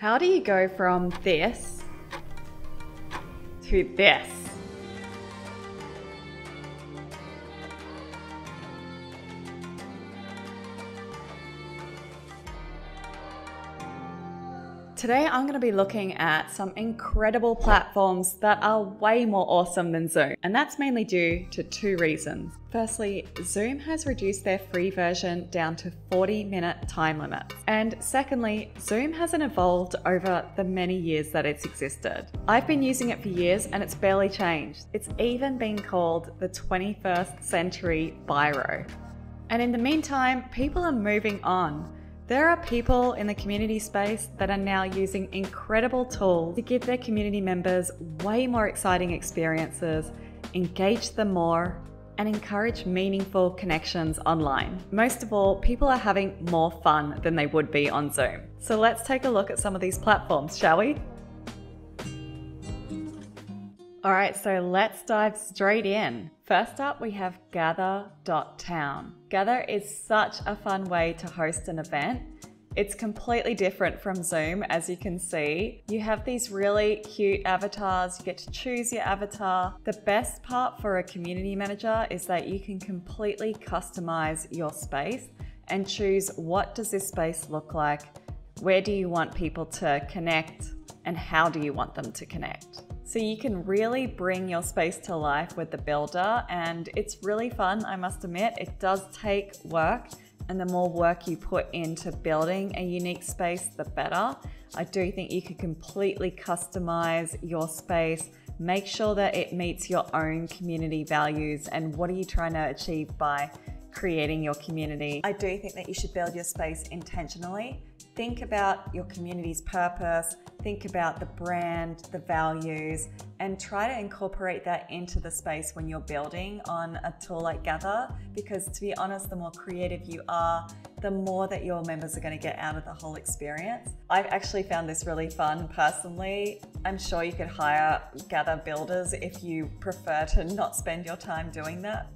How do you go from this to this? Today, I'm going to be looking at some incredible platforms that are way more awesome than Zoom. And that's mainly due to two reasons. Firstly, Zoom has reduced their free version down to 40 minute time limits. And secondly, Zoom hasn't evolved over the many years that it's existed. I've been using it for years and it's barely changed. It's even been called the 21st century biro. And in the meantime, people are moving on. There are people in the community space that are now using incredible tools to give their community members way more exciting experiences, engage them more, and encourage meaningful connections online. Most of all, people are having more fun than they would be on Zoom. So let's take a look at some of these platforms, shall we? All right, so let's dive straight in. First up, we have gather.town. Gather is such a fun way to host an event. It's completely different from Zoom, as you can see. You have these really cute avatars, you get to choose your avatar. The best part for a community manager is that you can completely customize your space and choose what does this space look like, where do you want people to connect, and how do you want them to connect. So you can really bring your space to life with the builder and it's really fun, I must admit. It does take work and the more work you put into building a unique space, the better. I do think you could completely customize your space, make sure that it meets your own community values and what are you trying to achieve by creating your community. I do think that you should build your space intentionally think about your community's purpose, think about the brand, the values, and try to incorporate that into the space when you're building on a tool like Gather. Because to be honest, the more creative you are, the more that your members are going to get out of the whole experience. I've actually found this really fun personally. I'm sure you could hire Gather builders if you prefer to not spend your time doing that.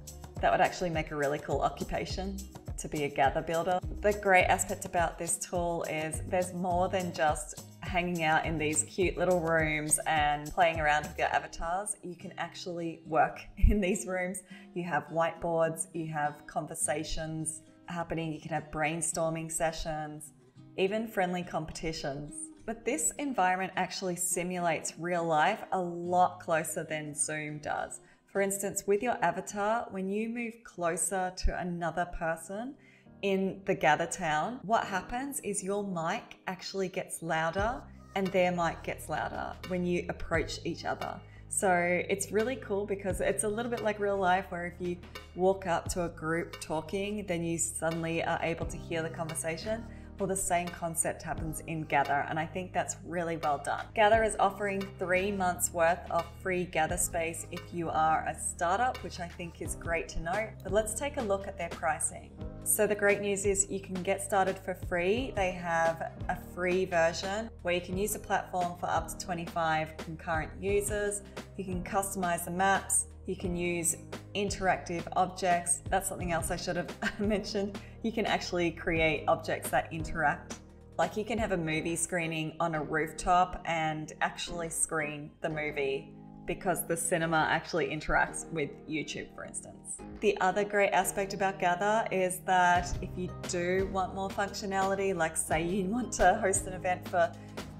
That would actually make a really cool occupation to be a gather builder. The great aspect about this tool is there's more than just hanging out in these cute little rooms and playing around with your avatars. You can actually work in these rooms. You have whiteboards, you have conversations happening, you can have brainstorming sessions, even friendly competitions. But this environment actually simulates real life a lot closer than Zoom does. For instance, with your avatar, when you move closer to another person in the gather town, what happens is your mic actually gets louder and their mic gets louder when you approach each other. So it's really cool because it's a little bit like real life where if you walk up to a group talking, then you suddenly are able to hear the conversation. Well, the same concept happens in Gather, and I think that's really well done. Gather is offering three months worth of free Gather space if you are a startup, which I think is great to know. But let's take a look at their pricing. So the great news is you can get started for free. They have a free version where you can use the platform for up to 25 concurrent users. You can customize the maps, you can use interactive objects. That's something else I should have mentioned. You can actually create objects that interact. Like you can have a movie screening on a rooftop and actually screen the movie because the cinema actually interacts with YouTube, for instance. The other great aspect about Gather is that if you do want more functionality, like say you want to host an event for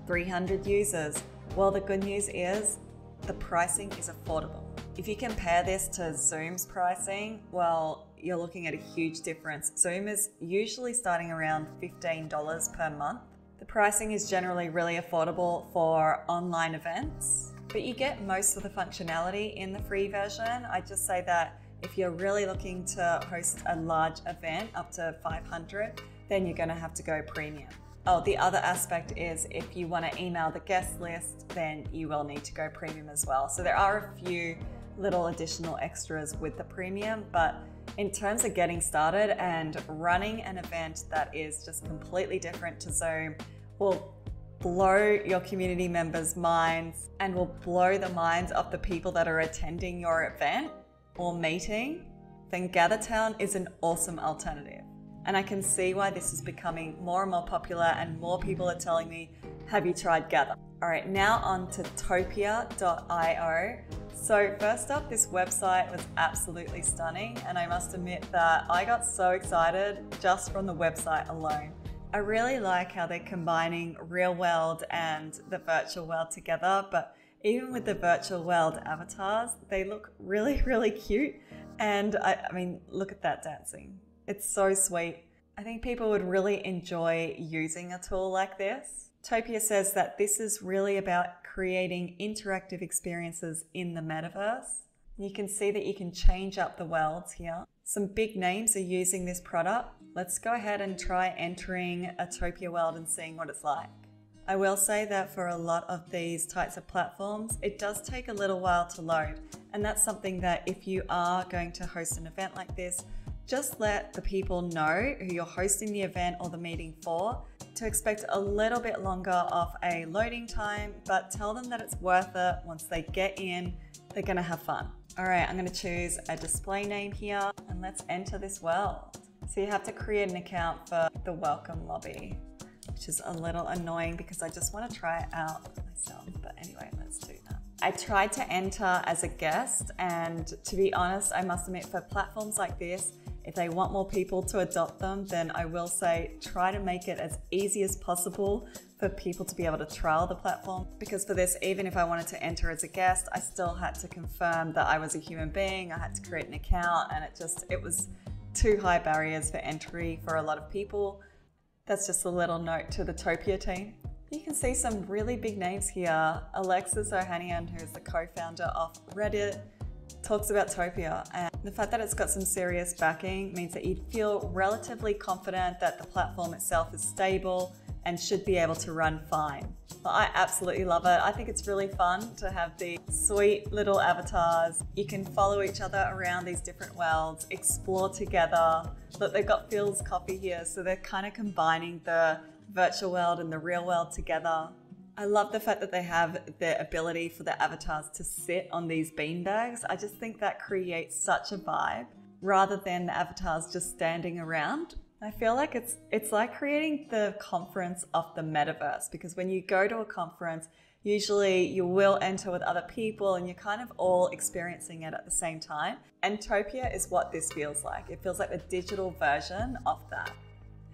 300 users, well, the good news is the pricing is affordable. If you compare this to Zoom's pricing, well, you're looking at a huge difference. Zoom is usually starting around $15 per month. The pricing is generally really affordable for online events, but you get most of the functionality in the free version. I just say that if you're really looking to host a large event up to 500, then you're going to have to go premium. Oh, the other aspect is if you want to email the guest list, then you will need to go premium as well. So there are a few little additional extras with the premium, but in terms of getting started and running an event that is just completely different to Zoom will blow your community members' minds and will blow the minds of the people that are attending your event or meeting, then GatherTown is an awesome alternative. And I can see why this is becoming more and more popular, and more people are telling me, Have you tried Gather? All right, now on to topia.io. So, first up, this website was absolutely stunning, and I must admit that I got so excited just from the website alone. I really like how they're combining real world and the virtual world together, but even with the virtual world avatars, they look really, really cute. And I, I mean, look at that dancing. It's so sweet. I think people would really enjoy using a tool like this. Topia says that this is really about creating interactive experiences in the metaverse. You can see that you can change up the worlds here. Some big names are using this product. Let's go ahead and try entering a Topia world and seeing what it's like. I will say that for a lot of these types of platforms, it does take a little while to load. And that's something that if you are going to host an event like this, just let the people know who you're hosting the event or the meeting for to expect a little bit longer of a loading time, but tell them that it's worth it. Once they get in, they're gonna have fun. All right, I'm gonna choose a display name here and let's enter this world. So you have to create an account for the welcome lobby which is a little annoying because I just want to try it out myself. But anyway, let's do that. I tried to enter as a guest, and to be honest, I must admit, for platforms like this, if they want more people to adopt them, then I will say try to make it as easy as possible for people to be able to trial the platform. Because for this, even if I wanted to enter as a guest, I still had to confirm that I was a human being. I had to create an account, and it just, it was too high barriers for entry for a lot of people. That's just a little note to the Topia team. You can see some really big names here. Alexis Ohanian, who is the co-founder of Reddit, talks about Topia and the fact that it's got some serious backing means that you'd feel relatively confident that the platform itself is stable and should be able to run fine. I absolutely love it. I think it's really fun to have these sweet little avatars. You can follow each other around these different worlds, explore together. Look, they've got Philz coffee here, so they're kind of combining the virtual world and the real world together. I love the fact that they have the ability for the avatars to sit on these beanbags. I just think that creates such a vibe rather than the avatars just standing around. I feel like it's it's like creating the conference of the metaverse because when you go to a conference, usually you will enter with other people and you're kind of all experiencing it at the same time. And Topia is what this feels like. It feels like the digital version of that.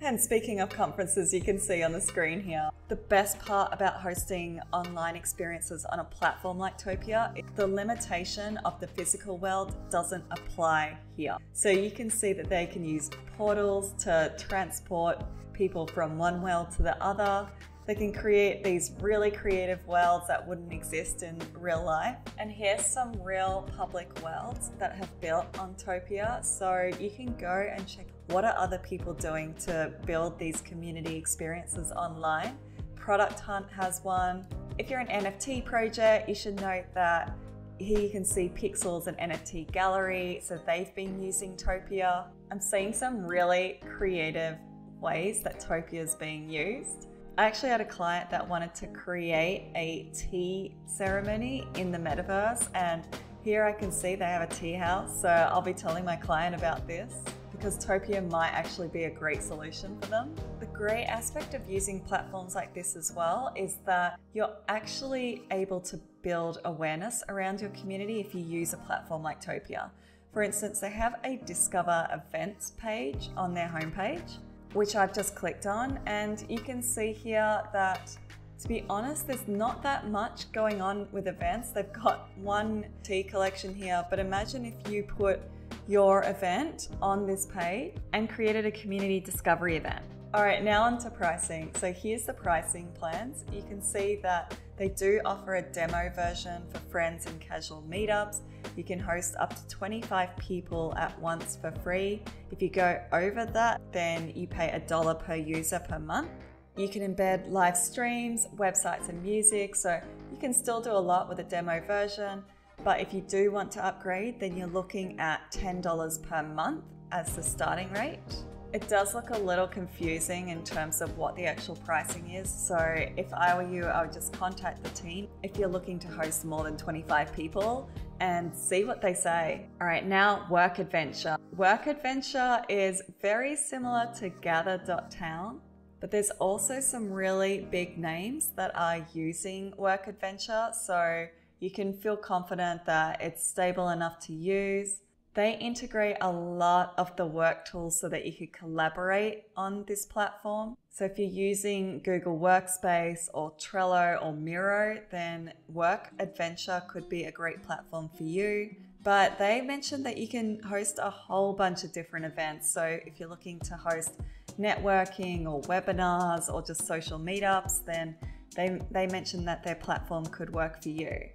And speaking of conferences, you can see on the screen here, the best part about hosting online experiences on a platform like Topia, the limitation of the physical world doesn't apply here. So you can see that they can use portals to transport people from one world to the other. They can create these really creative worlds that wouldn't exist in real life. And here's some real public worlds that have built on Topia. So you can go and check what are other people doing to build these community experiences online? Product Hunt has one. If you're an NFT project, you should note that here you can see Pixels and NFT Gallery, so they've been using Topia. I'm seeing some really creative ways that Topia is being used. I actually had a client that wanted to create a tea ceremony in the metaverse, and here I can see they have a tea house, so I'll be telling my client about this because Topia might actually be a great solution for them. The great aspect of using platforms like this as well is that you're actually able to build awareness around your community if you use a platform like Topia. For instance, they have a Discover Events page on their homepage, which I've just clicked on, and you can see here that to be honest, there's not that much going on with events. They've got one tea collection here, but imagine if you put your event on this page and created a community discovery event. All right, now on to pricing. So here's the pricing plans. You can see that they do offer a demo version for friends and casual meetups. You can host up to 25 people at once for free. If you go over that, then you pay a dollar per user per month. You can embed live streams, websites, and music. So you can still do a lot with a demo version. But if you do want to upgrade, then you're looking at $10 per month as the starting rate. It does look a little confusing in terms of what the actual pricing is. So if I were you, I would just contact the team if you're looking to host more than 25 people and see what they say. All right, now Work Adventure. Work Adventure is very similar to Gather.town, but there's also some really big names that are using Work Adventure. So you can feel confident that it's stable enough to use they integrate a lot of the work tools so that you could collaborate on this platform. So if you're using Google Workspace or Trello or Miro, then Work Adventure could be a great platform for you. But they mentioned that you can host a whole bunch of different events. So if you're looking to host networking or webinars or just social meetups, then they, they mentioned that their platform could work for you.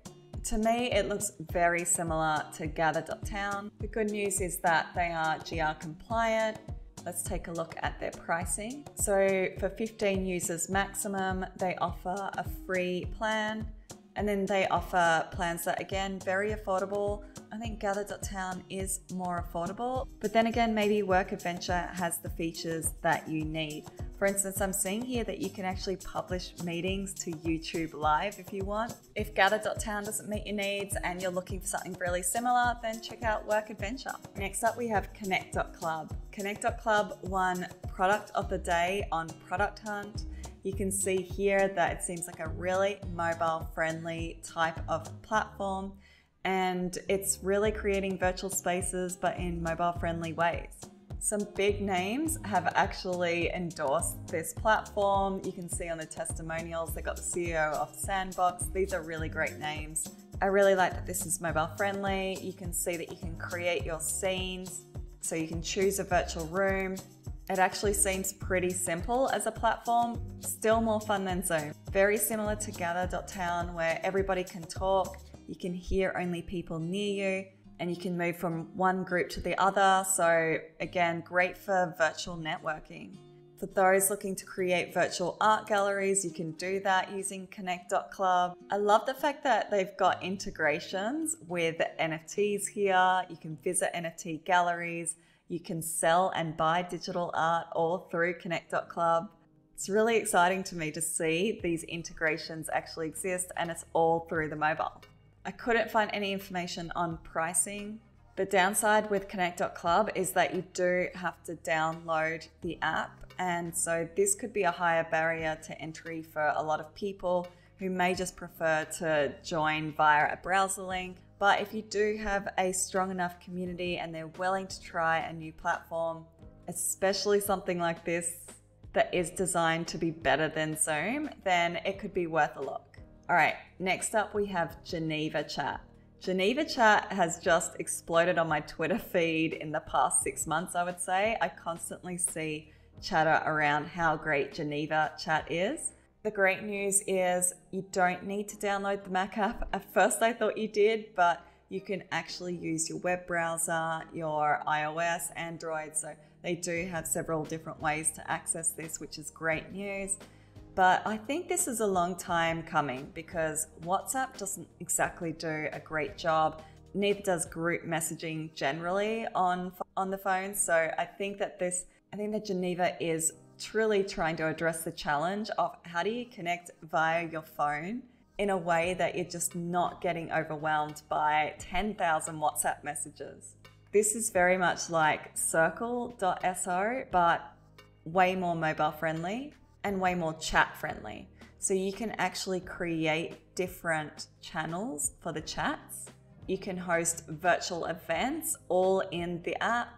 To me, it looks very similar to Gather.town. The good news is that they are GR compliant. Let's take a look at their pricing. So for 15 users maximum, they offer a free plan and then they offer plans that, again, very affordable. I think Gather.town is more affordable, but then again, maybe Work Adventure has the features that you need. For instance, I'm seeing here that you can actually publish meetings to YouTube Live if you want. If Gather.town doesn't meet your needs and you're looking for something really similar, then check out Work Adventure. Next up, we have Connect.club. Connect.club won Product of the Day on Product Hunt. You can see here that it seems like a really mobile friendly type of platform and it's really creating virtual spaces but in mobile friendly ways. Some big names have actually endorsed this platform. You can see on the testimonials, they got the CEO of Sandbox. These are really great names. I really like that this is mobile friendly. You can see that you can create your scenes. So you can choose a virtual room, it actually seems pretty simple as a platform, still more fun than Zoom. Very similar to Gather.town where everybody can talk, you can hear only people near you, and you can move from one group to the other. So, again, great for virtual networking. For those looking to create virtual art galleries, you can do that using Connect.club. I love the fact that they've got integrations with NFTs here. You can visit NFT galleries you can sell and buy digital art all through Connect.club. It's really exciting to me to see these integrations actually exist and it's all through the mobile. I couldn't find any information on pricing. The downside with Connect.club is that you do have to download the app, and so this could be a higher barrier to entry for a lot of people who may just prefer to join via a browser link but if you do have a strong enough community and they're willing to try a new platform, especially something like this that is designed to be better than Zoom, then it could be worth a look. All right, next up we have Geneva Chat. Geneva Chat has just exploded on my Twitter feed in the past six months, I would say. I constantly see chatter around how great Geneva Chat is. The great news is you don't need to download the Mac app. At first, I thought you did, but you can actually use your web browser, your iOS, Android. So they do have several different ways to access this, which is great news. But I think this is a long time coming because WhatsApp doesn't exactly do a great job. Neither does group messaging generally on on the phone. So I think that this, I think that Geneva is truly trying to address the challenge of how do you connect via your phone in a way that you're just not getting overwhelmed by 10,000 WhatsApp messages. This is very much like circle.so, but way more mobile friendly and way more chat friendly. So you can actually create different channels for the chats. You can host virtual events all in the app.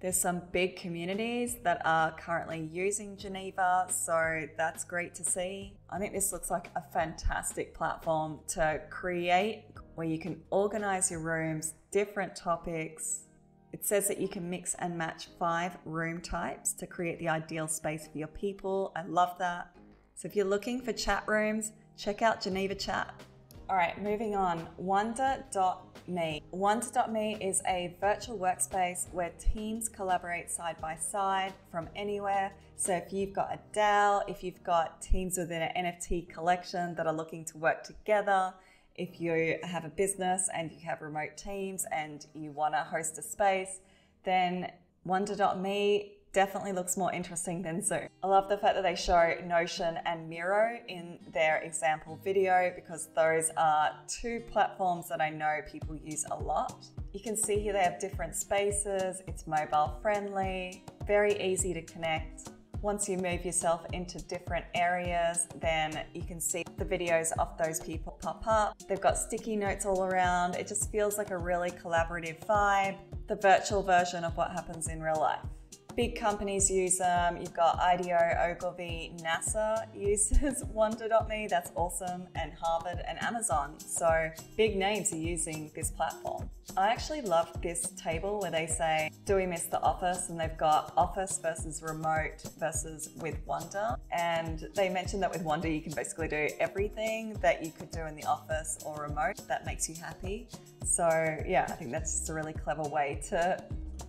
There's some big communities that are currently using Geneva, so that's great to see. I think this looks like a fantastic platform to create where you can organize your rooms, different topics. It says that you can mix and match five room types to create the ideal space for your people. I love that. So if you're looking for chat rooms, check out Geneva Chat. All right, moving on. Wonder.me. Wonder.me is a virtual workspace where teams collaborate side by side from anywhere. So if you've got a DAO, if you've got teams within an NFT collection that are looking to work together, if you have a business and you have remote teams and you want to host a space, then Wonder.me definitely looks more interesting than Zoom. I love the fact that they show Notion and Miro in their example video because those are two platforms that I know people use a lot. You can see here they have different spaces, it's mobile friendly, very easy to connect. Once you move yourself into different areas, then you can see the videos of those people pop up. They've got sticky notes all around. It just feels like a really collaborative vibe, the virtual version of what happens in real life. Big companies use them. You've got IDEO, Ogilvy, NASA uses Wonder.me. That's awesome. And Harvard and Amazon. So big names are using this platform. I actually love this table where they say, do we miss the office? And they've got office versus remote versus with Wonder. And they mentioned that with Wonder, you can basically do everything that you could do in the office or remote that makes you happy. So yeah, I think that's just a really clever way to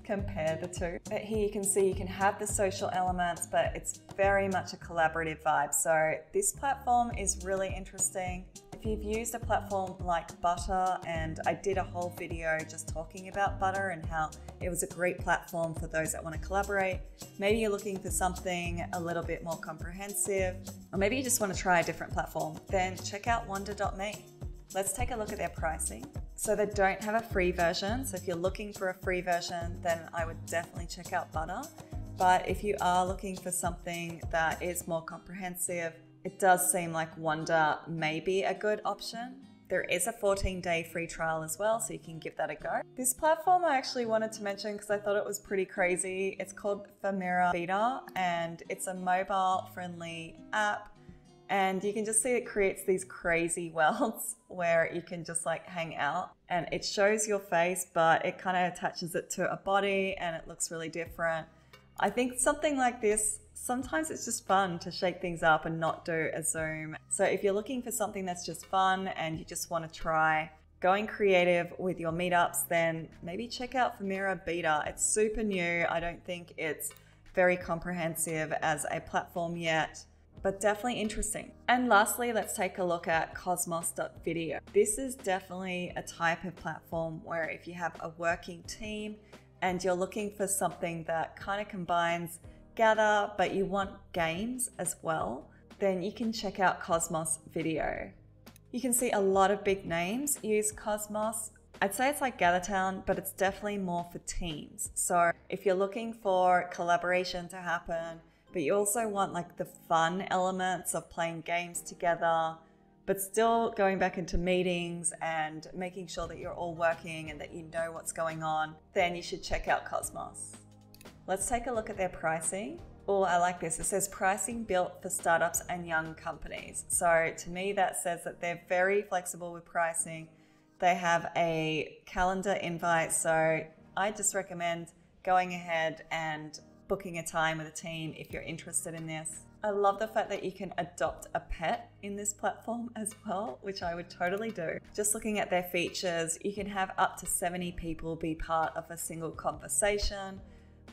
compare the two. But here you can see you can have the social elements, but it's very much a collaborative vibe. So this platform is really interesting. If you've used a platform like Butter, and I did a whole video just talking about Butter and how it was a great platform for those that want to collaborate. Maybe you're looking for something a little bit more comprehensive, or maybe you just want to try a different platform, then check out Wonder.me. Let's take a look at their pricing. So they don't have a free version. So if you're looking for a free version, then I would definitely check out Butter. But if you are looking for something that is more comprehensive, it does seem like Wonder may be a good option. There is a 14 day free trial as well, so you can give that a go. This platform I actually wanted to mention because I thought it was pretty crazy. It's called Famera Beta and it's a mobile friendly app and you can just see it creates these crazy worlds where you can just like hang out and it shows your face, but it kind of attaches it to a body and it looks really different. I think something like this, sometimes it's just fun to shake things up and not do a Zoom. So if you're looking for something that's just fun and you just want to try going creative with your meetups, then maybe check out Famera Beta. It's super new. I don't think it's very comprehensive as a platform yet but definitely interesting. And lastly, let's take a look at Cosmos.video. This is definitely a type of platform where if you have a working team and you're looking for something that kind of combines Gather, but you want games as well, then you can check out Cosmos Video. You can see a lot of big names use Cosmos. I'd say it's like GatherTown, but it's definitely more for teams. So if you're looking for collaboration to happen, but you also want like the fun elements of playing games together, but still going back into meetings and making sure that you're all working and that you know what's going on, then you should check out Cosmos. Let's take a look at their pricing. Oh, I like this. It says pricing built for startups and young companies. So to me, that says that they're very flexible with pricing. They have a calendar invite. So I just recommend going ahead and booking a time with a team if you're interested in this. I love the fact that you can adopt a pet in this platform as well, which I would totally do. Just looking at their features, you can have up to 70 people be part of a single conversation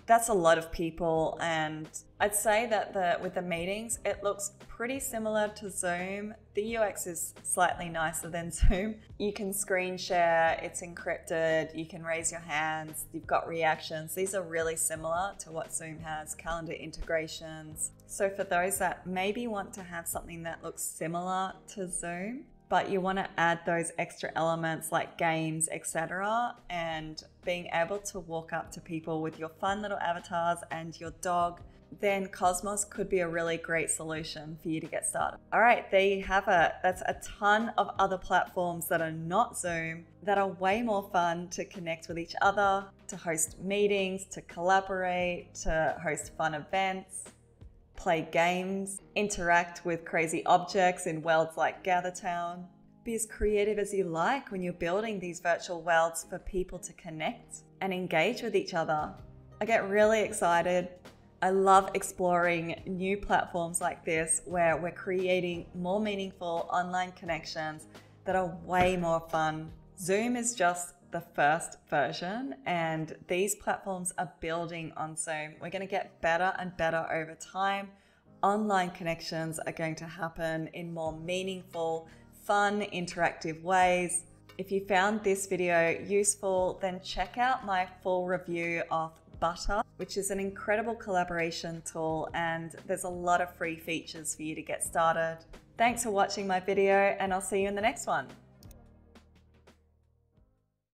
that's a lot of people and I'd say that the with the meetings it looks pretty similar to Zoom. The UX is slightly nicer than Zoom. You can screen share, it's encrypted, you can raise your hands, you've got reactions. These are really similar to what Zoom has, calendar integrations. So for those that maybe want to have something that looks similar to Zoom, but you want to add those extra elements like games, etc. And being able to walk up to people with your fun little avatars and your dog, then Cosmos could be a really great solution for you to get started. All right, there you have it. That's a ton of other platforms that are not Zoom that are way more fun to connect with each other, to host meetings, to collaborate, to host fun events play games, interact with crazy objects in worlds like GatherTown. Be as creative as you like when you're building these virtual worlds for people to connect and engage with each other. I get really excited. I love exploring new platforms like this where we're creating more meaningful online connections that are way more fun. Zoom is just the first version, and these platforms are building on Zoom. We're going to get better and better over time. Online connections are going to happen in more meaningful, fun, interactive ways. If you found this video useful, then check out my full review of Butter, which is an incredible collaboration tool and there's a lot of free features for you to get started. Thanks for watching my video and I'll see you in the next one.